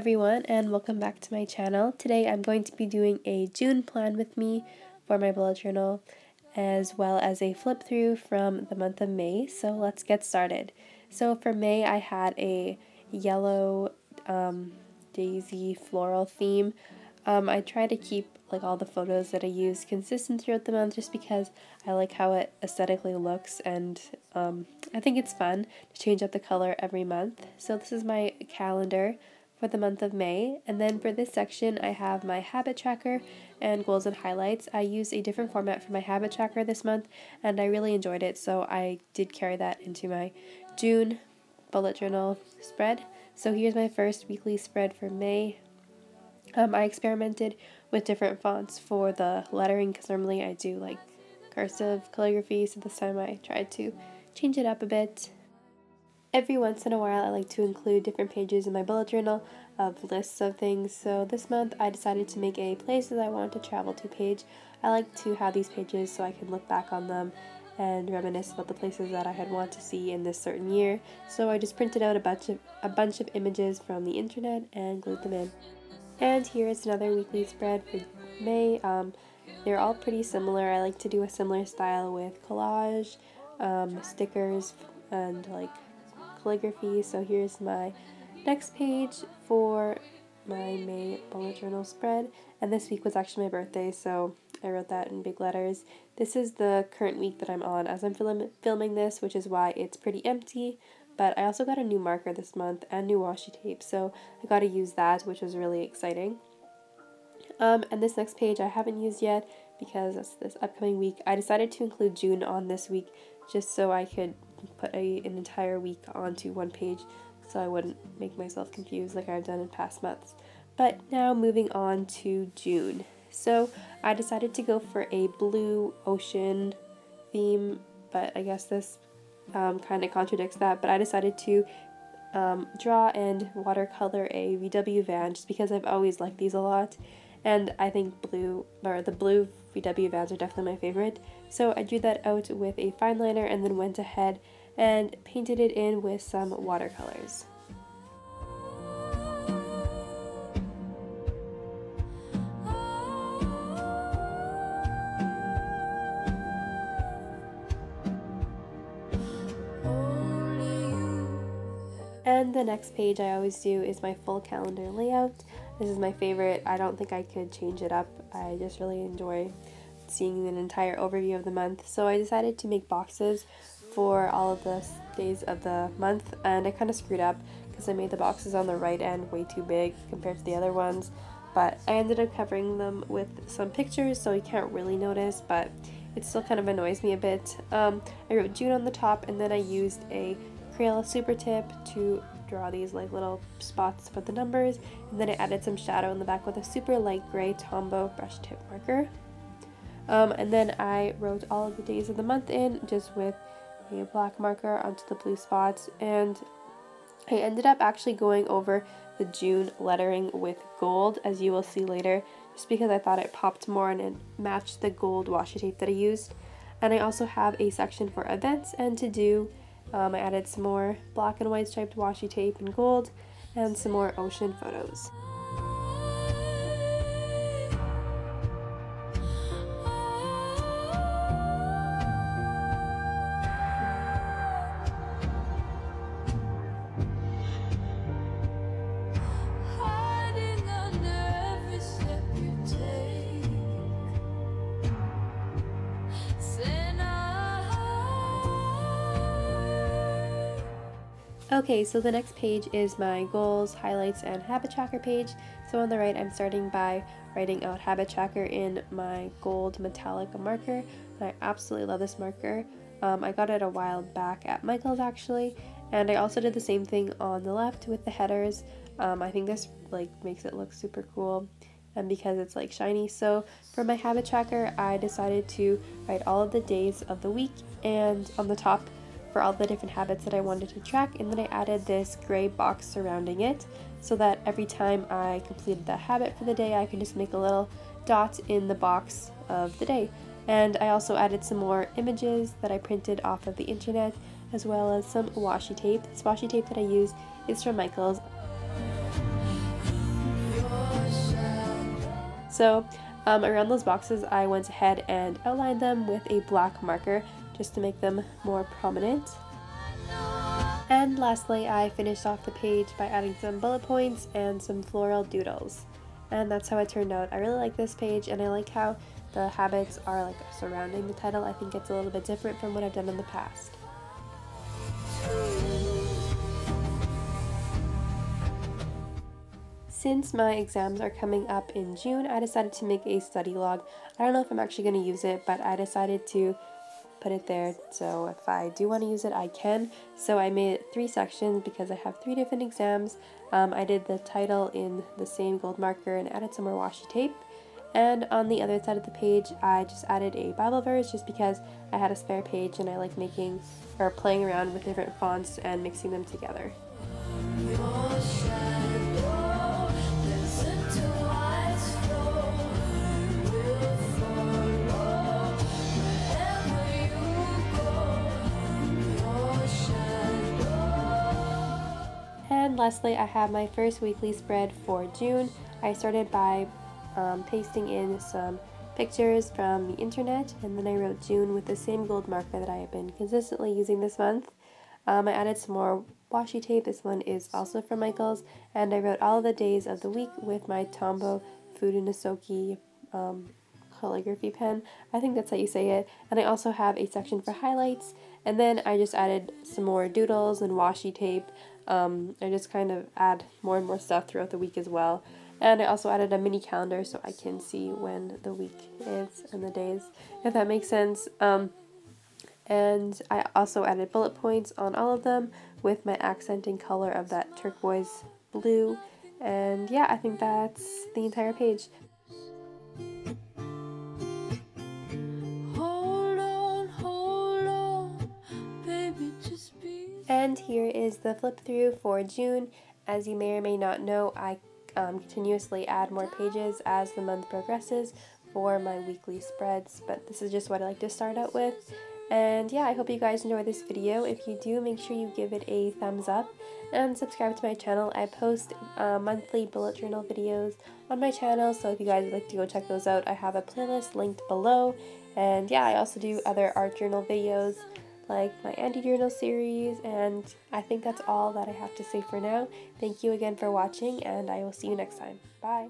everyone and welcome back to my channel. Today I'm going to be doing a June plan with me for my bullet journal as well as a flip through from the month of May. So let's get started. So for May I had a yellow um, daisy floral theme. Um, I try to keep like all the photos that I use consistent throughout the month just because I like how it aesthetically looks and um, I think it's fun to change up the color every month. So this is my calendar for the month of May and then for this section I have my habit tracker and goals and highlights. I used a different format for my habit tracker this month and I really enjoyed it so I did carry that into my June bullet journal spread. So here's my first weekly spread for May. Um, I experimented with different fonts for the lettering because normally I do like cursive calligraphy, so this time I tried to change it up a bit. Every once in a while, I like to include different pages in my bullet journal of lists of things. So this month, I decided to make a places I want to travel to page. I like to have these pages so I can look back on them and reminisce about the places that I had want to see in this certain year. So I just printed out a bunch of a bunch of images from the internet and glued them in. And here is another weekly spread for May. Um, they're all pretty similar. I like to do a similar style with collage, um, stickers, and like calligraphy. So here's my next page for my May bullet journal spread. And this week was actually my birthday, so I wrote that in big letters. This is the current week that I'm on as I'm film filming this, which is why it's pretty empty. But I also got a new marker this month and new washi tape, so I got to use that, which was really exciting. Um, and this next page I haven't used yet because this upcoming week. I decided to include June on this week just so I could put a, an entire week onto one page so I wouldn't make myself confused like I've done in past months. But now moving on to June. So I decided to go for a blue ocean theme, but I guess this um, kind of contradicts that, but I decided to um, draw and watercolor a VW van just because I've always liked these a lot. And I think blue, or the blue VW vans are definitely my favorite. So I drew that out with a fine liner and then went ahead and painted it in with some watercolors. And the next page I always do is my full calendar layout. This is my favorite. I don't think I could change it up. I just really enjoy seeing an entire overview of the month. So I decided to make boxes for all of the days of the month and I kind of screwed up because I made the boxes on the right end way too big compared to the other ones. But I ended up covering them with some pictures so you can't really notice, but it still kind of annoys me a bit. Um, I wrote June on the top and then I used a Crayola Super Tip to draw these like little spots for the numbers and then I added some shadow in the back with a super light gray Tombow brush tip marker. Um, and then I wrote all of the days of the month in just with a black marker onto the blue spots and I ended up actually going over the June lettering with gold as you will see later just because I thought it popped more and it matched the gold washi tape that I used. And I also have a section for events and to do um, I added some more black and white striped washi tape in gold and some more ocean photos. Okay, so the next page is my goals, highlights, and habit tracker page. So on the right, I'm starting by writing out habit tracker in my gold metallic marker. I absolutely love this marker. Um, I got it a while back at Michael's actually, and I also did the same thing on the left with the headers. Um, I think this like makes it look super cool and because it's like shiny. So for my habit tracker, I decided to write all of the days of the week and on the top for all the different habits that I wanted to track and then I added this gray box surrounding it so that every time I completed that habit for the day I can just make a little dot in the box of the day. And I also added some more images that I printed off of the internet as well as some washi tape. This washi tape that I use is from Michaels. So um, around those boxes I went ahead and outlined them with a black marker just to make them more prominent. And lastly, I finished off the page by adding some bullet points and some floral doodles. And that's how it turned out. I really like this page and I like how the habits are like surrounding the title. I think it's a little bit different from what I've done in the past. Since my exams are coming up in June, I decided to make a study log. I don't know if I'm actually going to use it, but I decided to put it there so if I do want to use it I can. So I made three sections because I have three different exams. Um, I did the title in the same gold marker and added some more washi tape. And on the other side of the page I just added a Bible verse just because I had a spare page and I like making or playing around with different fonts and mixing them together. Lastly, I have my first weekly spread for June. I started by um, pasting in some pictures from the internet and then I wrote June with the same gold marker that I have been consistently using this month. Um, I added some more washi tape. This one is also from Michaels and I wrote all of the days of the week with my Tombow Furunosuke um, calligraphy pen. I think that's how you say it. And I also have a section for highlights and then I just added some more doodles and washi tape. Um, I just kind of add more and more stuff throughout the week as well. And I also added a mini calendar so I can see when the week is and the days, if that makes sense. Um, and I also added bullet points on all of them with my accenting color of that turquoise blue. And yeah, I think that's the entire page. And here is the flip through for June. As you may or may not know, I um, continuously add more pages as the month progresses for my weekly spreads, but this is just what I like to start out with. And yeah, I hope you guys enjoy this video. If you do, make sure you give it a thumbs up and subscribe to my channel. I post uh, monthly bullet journal videos on my channel, so if you guys would like to go check those out, I have a playlist linked below. And yeah, I also do other art journal videos like my anti-journal series and I think that's all that I have to say for now. Thank you again for watching and I will see you next time. Bye!